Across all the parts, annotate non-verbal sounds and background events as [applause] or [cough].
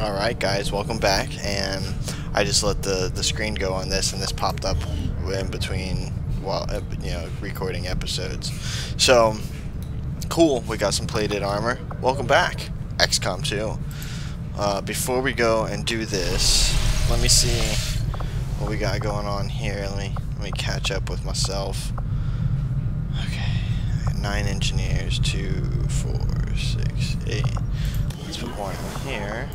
Alright guys, welcome back, and I just let the, the screen go on this, and this popped up in between, while, you know, recording episodes. So, cool, we got some plated armor. Welcome back, XCOM 2. Uh, before we go and do this, let me see what we got going on here. Let me, let me catch up with myself. Okay, nine engineers, two, four, six, eight. Let's put one here.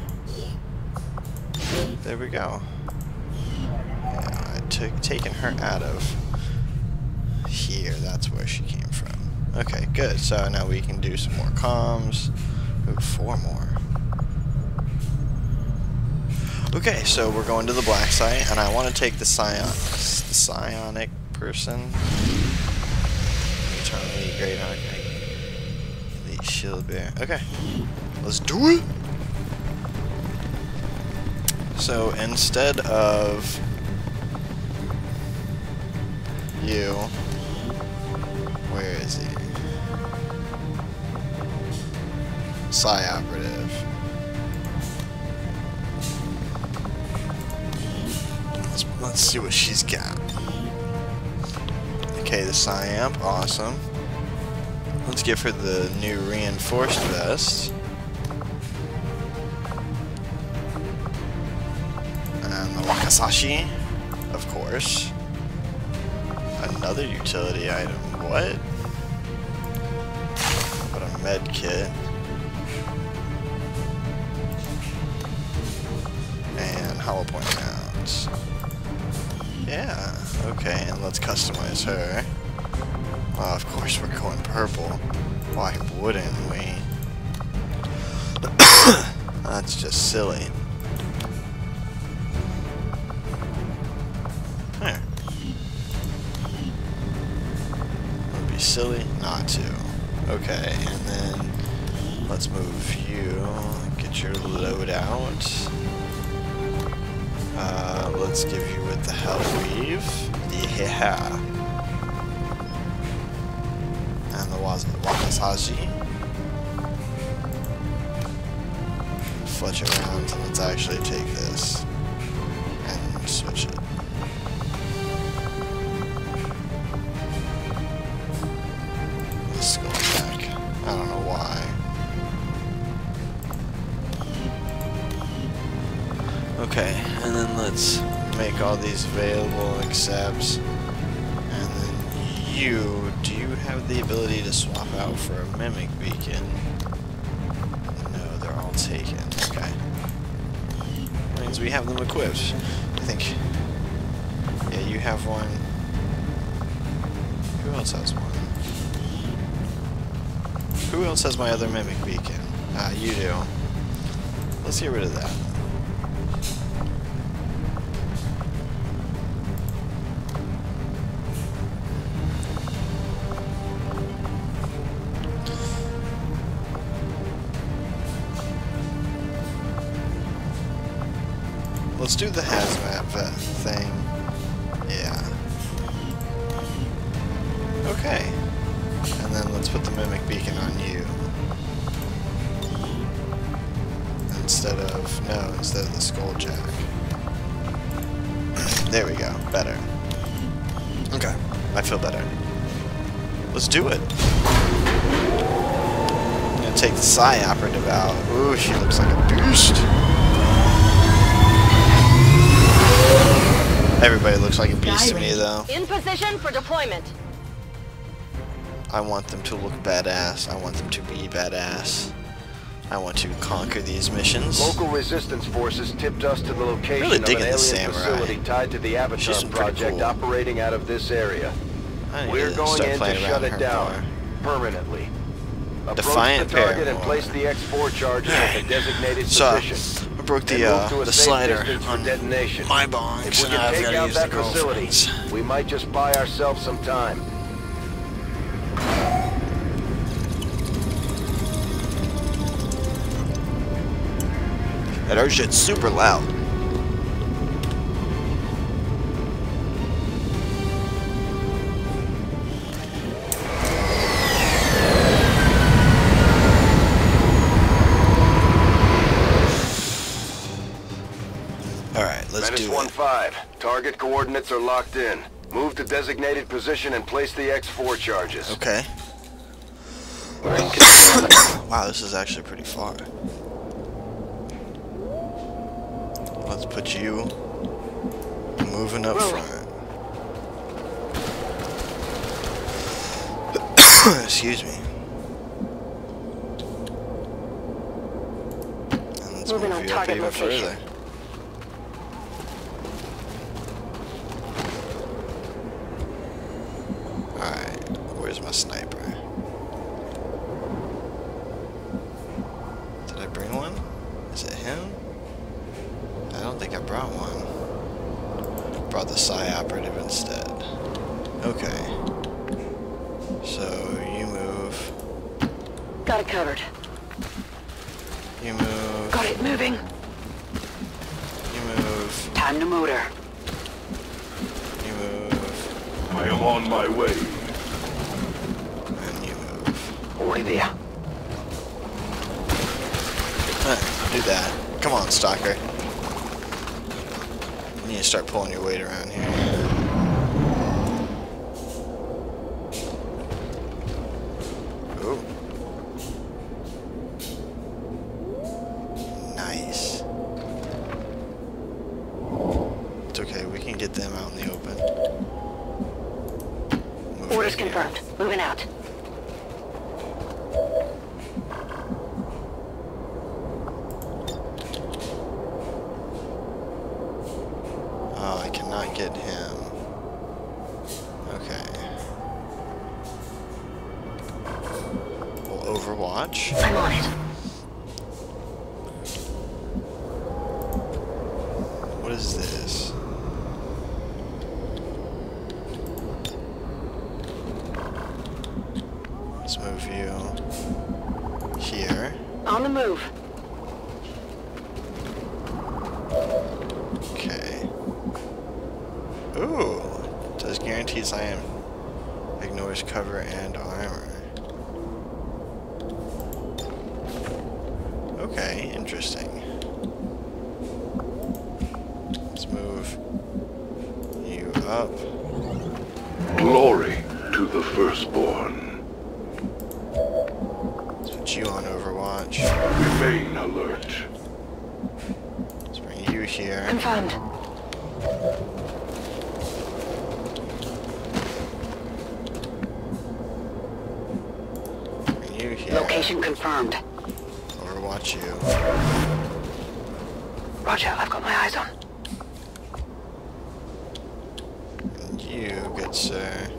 There we go. I took taken her out of here. That's where she came from. Okay, good. So now we can do some more comms. Ooh, four more. Okay, so we're going to the black site, and I want to take the psion, the psionic person. Great, okay. Shield bear. Okay, let's do it. So instead of you, where is he? Psi operative. Let's, let's see what she's got. Okay, the Psi Amp, awesome. Let's give her the new reinforced vest. Wakizashi, of course. Another utility item. What? But a med kit. And hollow point rounds. Yeah, okay, and let's customize her. Of course we're going purple. Why wouldn't we? [coughs] That's just silly. Silly not to. Okay, and then let's move you. Get your load out. Uh, let's give you with the Hell Weave. Yeah. And the Waz Wakizashi. Fletch around, and let's actually take this Okay, and then let's make all these available accepts. And then you, do you have the ability to swap out for a mimic beacon? No, they're all taken. Okay. Means we have them equipped. I think. Yeah, you have one. Who else has one? Who else has my other mimic beacon? Ah, you do. Let's get rid of that. Let's do the hazmat thing. Yeah. Okay. And then let's put the mimic beacon on you. Instead of, no, instead of the skulljack. [clears throat] there we go, better. Okay, I feel better. Let's do it. I'm gonna take the Psi operative out. Ooh, she looks like a beast. Everybody looks like a beast to me, though. In position for deployment. I want them to look badass. I want them to be badass. I want to conquer these missions. Local resistance forces tipped us to the location Really of an alien facility tied to the Avatar project cool. operating out of this area. We're to going in to shut it down more. permanently. Approach Defiant the target and place the X4 charges at the [sighs] designated So, position. Broke the, uh, the slider on detonation. my bonk, If so we now can I've got to use the facility, girlfriends. we might just buy ourselves some time. That our shit's super loud. 1-5. Target coordinates are locked in. Move to designated position and place the X4 charges. Okay. [coughs] wow, this is actually pretty far. Let's put you moving up front. [coughs] Excuse me. And let's Moving move on you up target even location. further. Alright, where's my sniper? Did I bring one? Is it him? I don't think I brought one. Brought the Psi operative instead. Okay. So you move. Got it covered. You move. Got it moving. You move. Time to motor. You move. I am on my way. And you Already there. Do that. Come on, stalker. You need to start pulling your weight around here. On the move. Okay. Ooh. Does guarantees I am ignores cover and armor. Okay, interesting. Let's move you up. Glory to the firstborn. Good sir.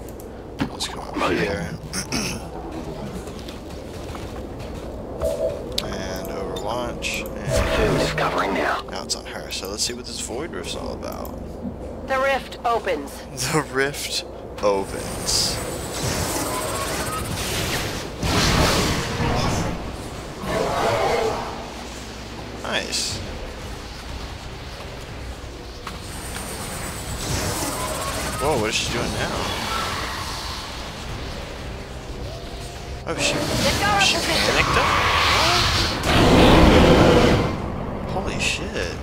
Let's come up here. [clears throat] and Overwatch. And Food is covering now. now it's on her. So let's see what this Void Rift's all about. The rift opens. [laughs] The Rift opens. Whoa, what is she doing now? Oh, she, she panicked up? Holy shit.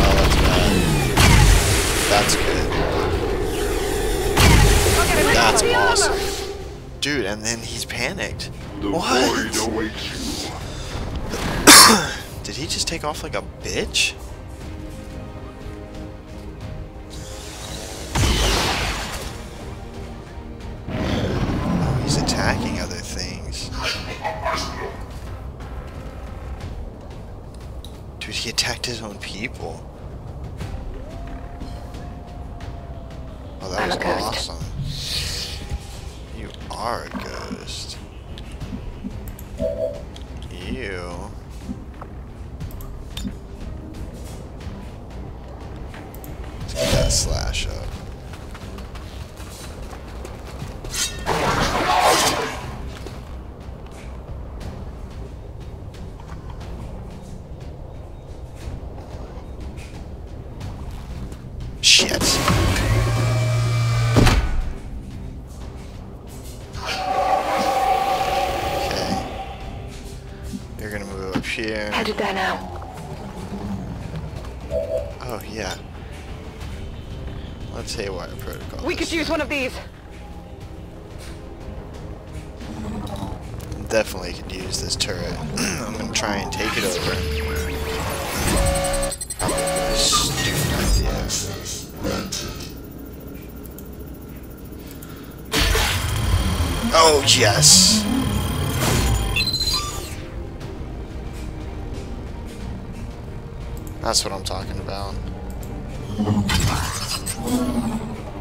Oh, that's bad. That's good. That's awesome. Dude, and then he's panicked. The What? [coughs] [coughs] [coughs] Did he just take off like a bitch? Oh, he's attacking other things. Dude, he attacked his own people. Here. Headed there now. Oh, yeah. Let's haywire protocol. We could use one of these. Definitely could use this turret. [clears throat] I'm gonna try and take it over. Stupid idea. Oh, yes! That's what I'm talking about.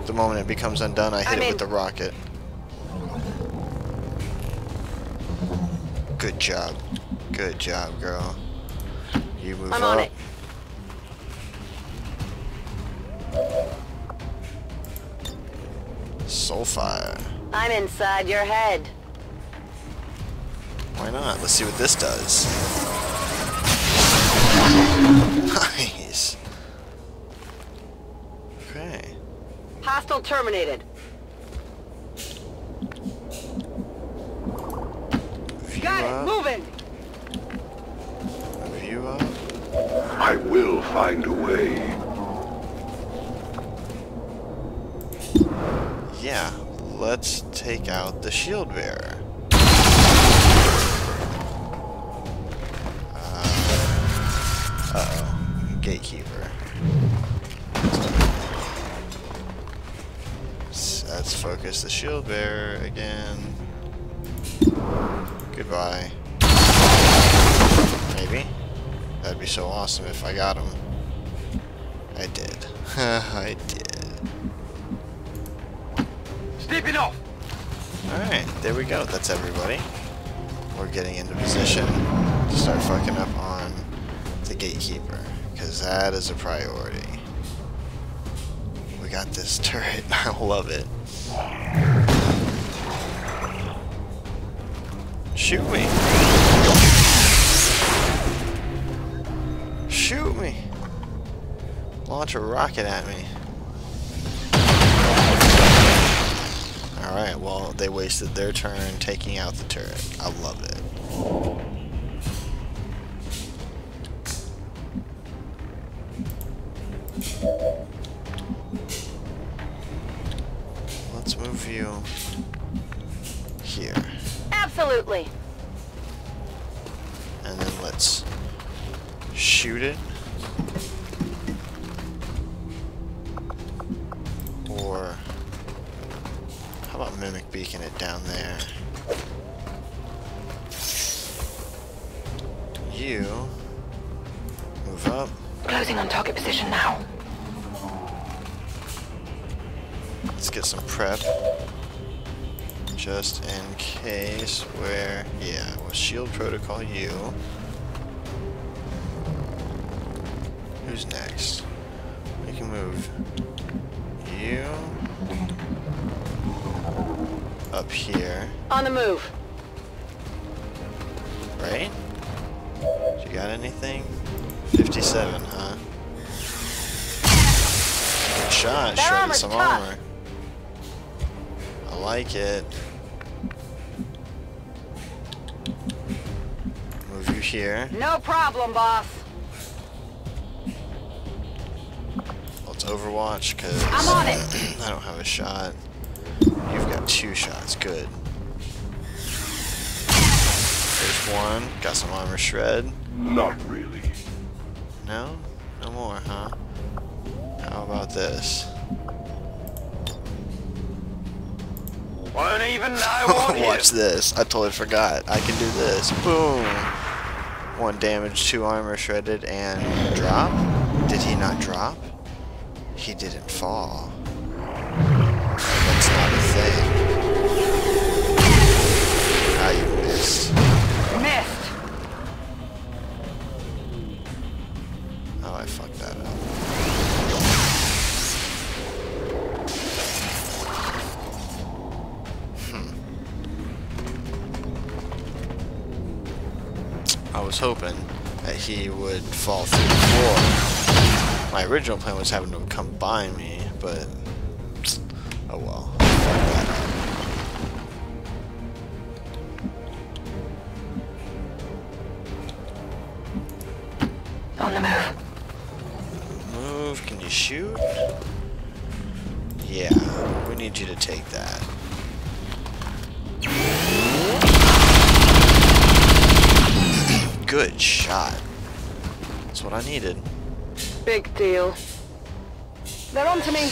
The moment it becomes undone, I hit I'm it in. with the rocket. Good job. Good job, girl. You move I'm up. on it. Soulfire. I'm inside your head. Why not? Let's see what this does. Nice. Okay. Hostile terminated. View Got it. Moving. View up. I will find a way. Yeah. Let's take out the shield bearer. Gatekeeper. Let's focus the shield bearer again. Goodbye. Maybe. That'd be so awesome if I got him. I did. [laughs] I did. Snipping off! Alright, there we go. That's everybody. We're getting into position to start fucking up on the gatekeeper. Because that is a priority. We got this [laughs] turret. I love it. Shoot me. Shoot me. Launch a rocket at me. Alright, well, they wasted their turn taking out the turret. I love it. You here. Absolutely. And then let's shoot it. Or how about mimic beacon it down there? You move up. Closing on target position now. Get some prep. Just in case where yeah, well shield protocol you. Who's next? We can move you up here, On the move. right? You got anything? 57, huh? Good shot, shredded some tough. armor. I like it. Move you here. No problem, boss. Let's overwatch because I'm on it. [clears throat] I don't have a shot. You've got two shots. Good. There's one. Got some armor shred. Not really. No? No more, huh? How about this? Won't even [laughs] know what Watch this. I totally forgot. I can do this. Boom. One damage, two armor shredded, and drop? Did he not drop? He didn't fall. Hoping that he would fall through the floor. My original plan was having him come by me, but Good shot. That's what I needed. Big deal. They're on to me.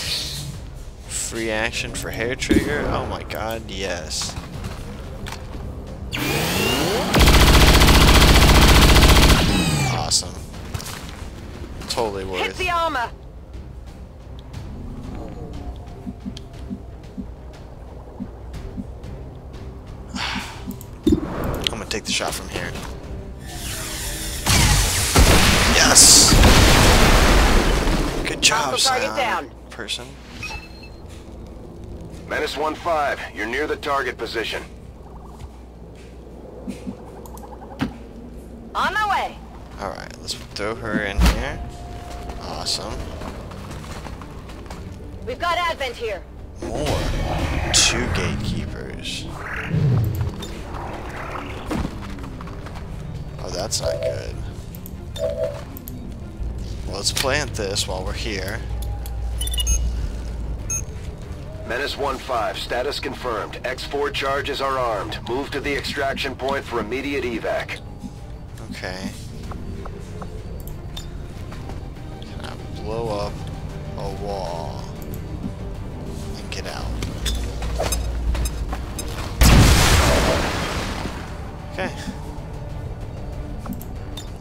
Free action for hair trigger? Oh my god, yes. Awesome. Totally worth. Hit the armor. [sighs] I'm gonna take the shot from here. Yes! Good job, Hostile target Scion down. person. Menace 1-5, you're near the target position. On my way. Alright, let's throw her in here. Awesome. We've got Advent here. More. Two gatekeepers. Oh, that's not good. Let's plant this while we're here. Menace 1-5, status confirmed. X4 charges are armed. Move to the extraction point for immediate evac. Okay. Can I blow up a wall and get out? Okay.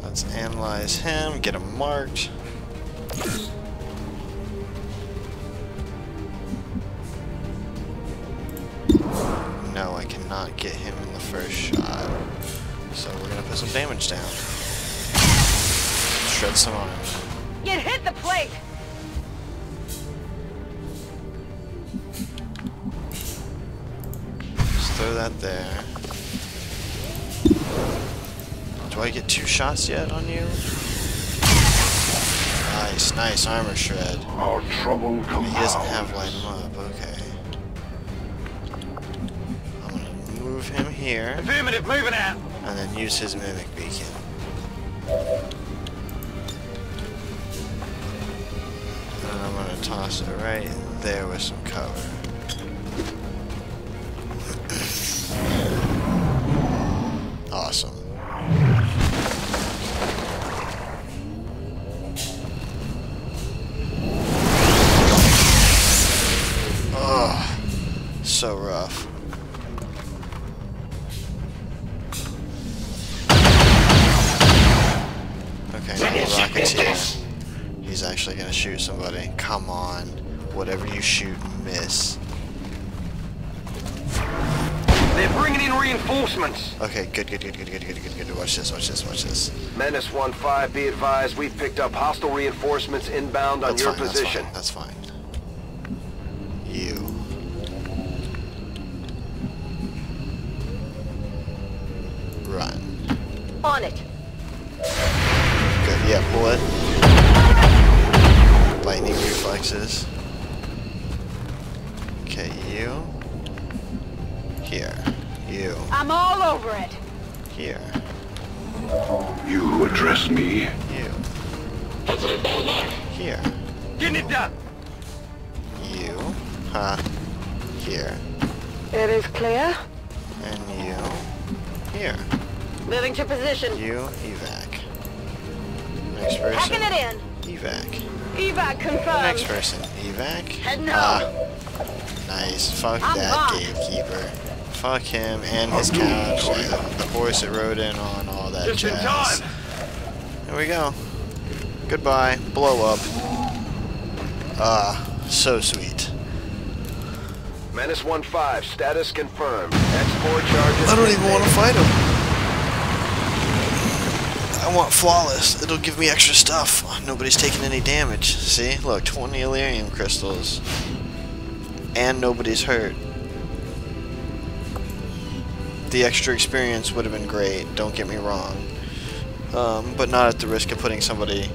Let's analyze him, get him marked. Damage down. Shred some arms. You hit the plate. Just throw that there. Do I get two shots yet on you? Nice, nice armor shred. Our trouble He doesn't have light him up, okay. I'm gonna move him here, Affirmative, moving out. And then use his mimic beacon. And I'm gonna toss it right there with some cover. Okay, the. He's actually gonna shoot somebody. Come on. Whatever you shoot, miss. They're bringing in reinforcements. Okay, good, good, good, good, good, good, good, good. Watch this, watch this, watch this. Menace 1-5, be advised, we've picked up hostile reinforcements inbound on That's your fine, position. that's fine, that's fine. Huh. Here. It is clear. And you. Here. Moving to position. You. Evac. Next person. Packing it in. Evac. Evac confirmed. Next person. Evac. Heading home. Ah. Nice. Fuck I'm that hot. gatekeeper. Fuck him and his couch and the horse it rode in on, all that Just in jazz. time. There we go. Goodbye. Blow up. Ah, so sweet. Menace 1-5, status confirmed. X4 charges. I don't even want to fight him. I want flawless. It'll give me extra stuff. Nobody's taking any damage. See? Look, 20 Elerium crystals. And nobody's hurt. The extra experience would have been great, don't get me wrong. Um, but not at the risk of putting somebody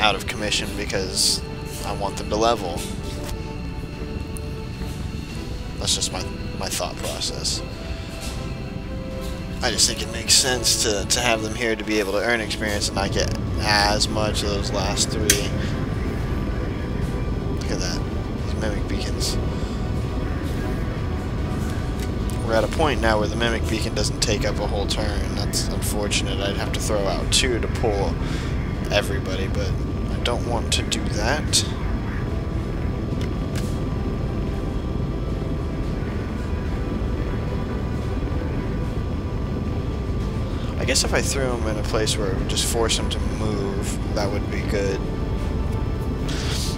out of commission because I want them to level. That's just my, my thought process. I just think it makes sense to, to have them here to be able to earn experience and not get as much of those last three. Look at that. These mimic beacons. We're at a point now where the mimic beacon doesn't take up a whole turn. That's unfortunate. I'd have to throw out two to pull everybody, but I don't want to do that. Guess if I threw them in a place where it would just force them to move, that would be good.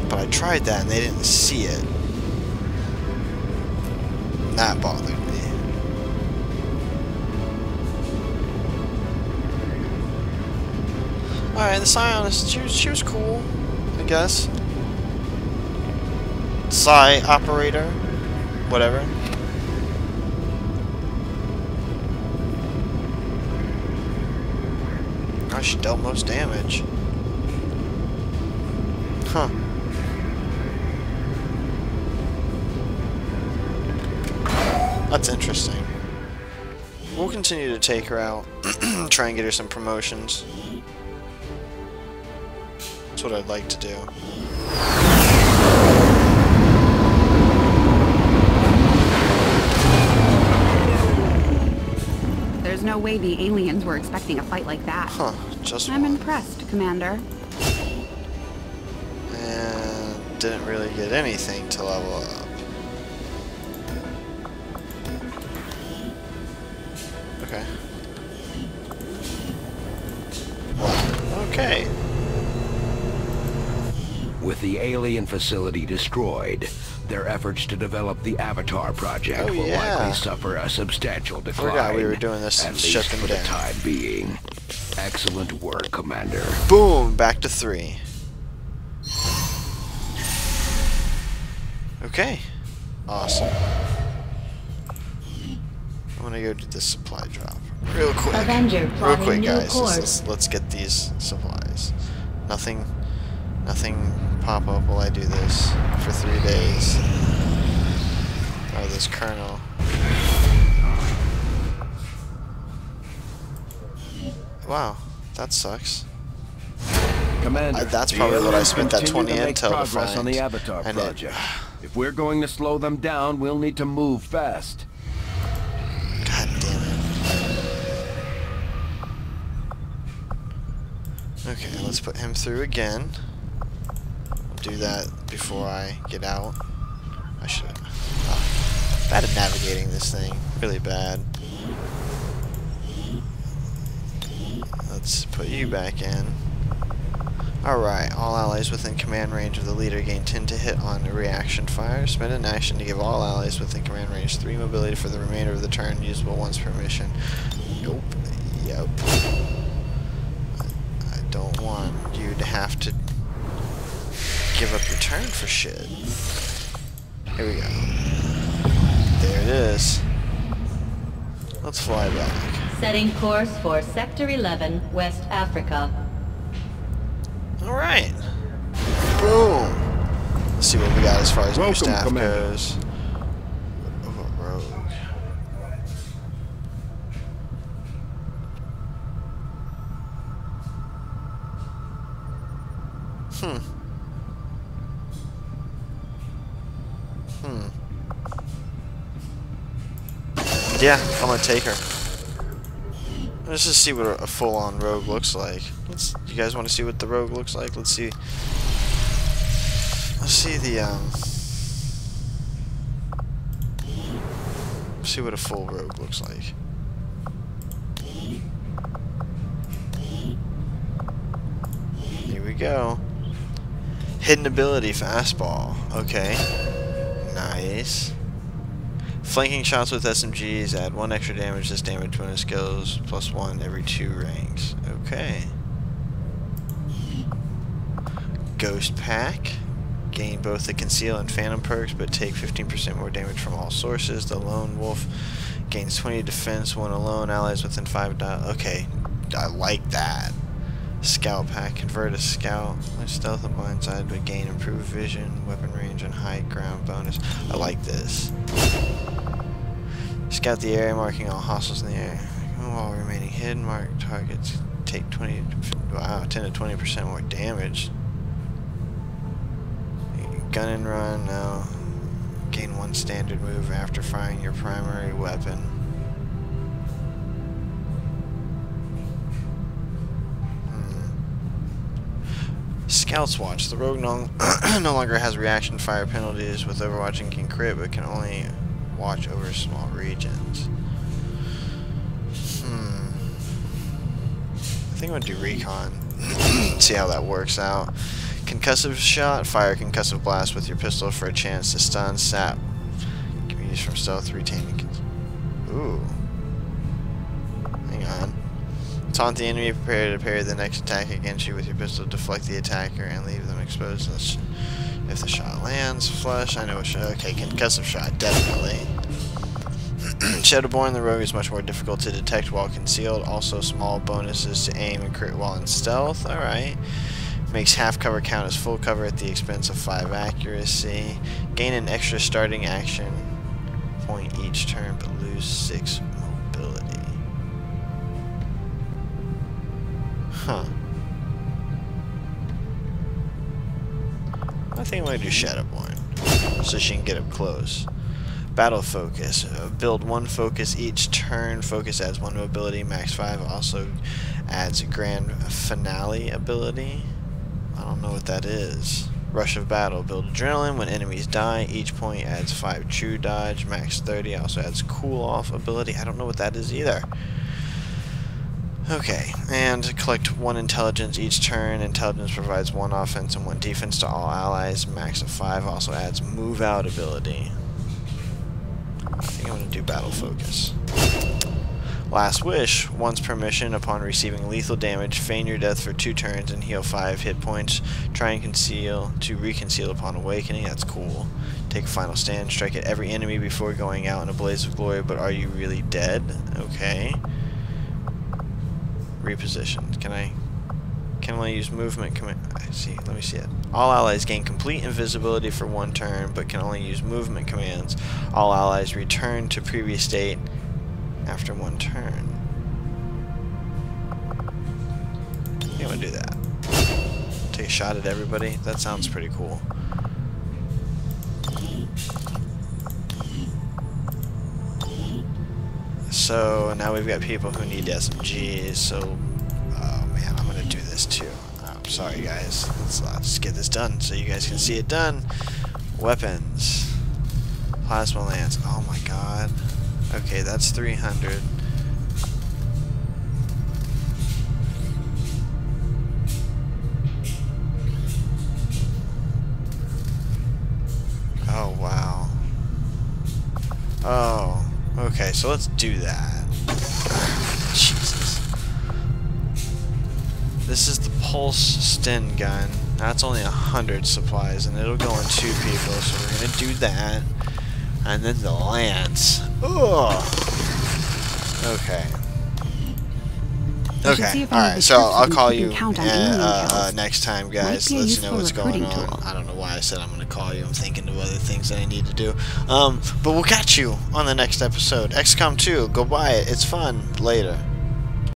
But I tried that and they didn't see it. That bothered me. Alright, the Scionist, she was, she was cool, I guess. Psi operator, whatever. She dealt most damage. Huh. That's interesting. We'll continue to take her out, [clears throat] try and get her some promotions. That's what I'd like to do. There's no way the aliens were expecting a fight like that. Huh, just I'm one. impressed, Commander. And didn't really get anything to level up. Okay. Okay. With the alien facility destroyed, their efforts to develop the Avatar project Oh, will yeah. likely suffer a substantial decline. Forgot we were doing this at and least shut them for down. the time being. Excellent work, Commander. Boom! Back to three. Okay. Awesome. I'm gonna go do this supply drop. Real quick. Avenger Real plotting quick, new guys. Let's, let's, let's get these supplies. Nothing, nothing pop up while I do this for three days. Oh, this kernel. Wow, that sucks. Commander, that's probably what I spent that 20 to make intel to progress on the Avatar and it- project. [sighs] If we're going to slow them down, we'll need to move fast. God damn it. Okay, let's put him through again. Do that before I get out. I should have. Ah, bad at navigating this thing. Really bad. Let's put you back in. Alright, all allies within command range of the leader gain 10 to hit on reaction fire. Spend an action to give all allies within command range 3 mobility for the remainder of the turn, usable once per mission. Nope. Yep. I don't want you to have to give up your turn for shit. Here we go. There it is. Let's fly back. Setting course for Sector 11, West Africa. Alright. Boom. Let's see what we got as far as new Welcome, staff Commander. goes. Rogue. Hmm. Hmm. Yeah, I'm gonna take her. Let's just see what a, full-on rogue looks like. Let's. You guys want to see what the rogue looks like? Let's see. Let's see the um. See what a full rogue looks like. Here we go. Hidden ability fastball. Okay. Nice. Flanking shots with SMGs add one extra damage. This damage bonus goes plus one every two ranks. Okay. Ghost Pack. Gain both the Conceal and Phantom perks, but take 15% more damage from all sources. The Lone Wolf gains 20 defense when alone. Allies within 5 dial. Okay. I like that. Scout Pack. Convert a Scout. with Stealth and Blindside, but gain improved vision, weapon range, and high ground bonus. I like this. Scout the area, marking all hostiles in the area. While remaining hidden, mark targets take 20, wow, 10 to 20% more damage. Gun and run, now Gain one standard move after firing your primary weapon. Hmm. Scouts Watch. The rogue no, [coughs] no longer has reaction fire penalties with Overwatch and can crit, but can only watch over small regions. Hmm. I think I'm gonna do recon. [coughs] See how that works out. Concussive shot. Fire concussive blast with your pistol for a chance to stun. Sap. Can be used from stealth, retaining. Ooh. Hang on. Taunt the enemy. Prepare to parry the next attack against you with your pistol. Deflect the attacker and leave them exposed. to sh- If the shot lands, flush. I know a shot. Okay, concussive shot. Definitely. [clears throat] Shadowborn, the rogue is much more difficult to detect while concealed. Also, small bonuses to aim and crit while in stealth. Alright. Makes half cover count as full cover at the expense of 5 accuracy. Gain an extra starting action point each turn, but lose 6 mobility. Huh. I think I'm going to do Shadowborn, so she can get up close. Battle focus. Uh, build one focus each turn. Focus adds one mobility. Max 5 also adds a grand finale ability. I don't know what that is. Rush of battle. Build adrenaline when enemies die. Each point adds 5 true dodge. Max 30 also adds cool off ability. I don't know what that is either. Okay, and collect one intelligence each turn. Intelligence provides one offense and one defense to all allies. Max of 5 also adds move out ability. I think I'm going to do battle focus. Last Wish. Once per mission, upon receiving lethal damage, feign your death for two turns and heal five hit points. Try and conceal to reconceal upon awakening. That's cool. Take a final stand. Strike at every enemy before going out in a blaze of glory. But are you really dead? Okay. Reposition. Can I? Can I use movement command? See. Let me see it. All allies gain complete invisibility for one turn, but can only use movement commands. All allies return to previous state after one turn. I'm gonna do that. Take a shot at everybody. That sounds pretty cool. So now we've got people who need SMGs. So, oh man, I'm gonna do this too. I'm sorry, guys. Let's, uh, just get this done so you guys can see it done. Weapons, plasma lance. Oh my god. Okay, that's 300. Oh, wow. Oh, okay, so let's do that. Jesus. This is the Pulse Sten gun. That's only a hundred supplies, and it'll go on two people, so we're gonna do that. And then the lance. Ugh. Okay. Okay. see if All any of right. the So I'll call you on uh, uh, uh, next time, guys. Let you know what's going on. tool. I don't know why I said I'm going to call you. I'm thinking of other things that I need to do. Um, but we'll catch you on the next episode. XCOM 2. Go buy it. It's fun. Later.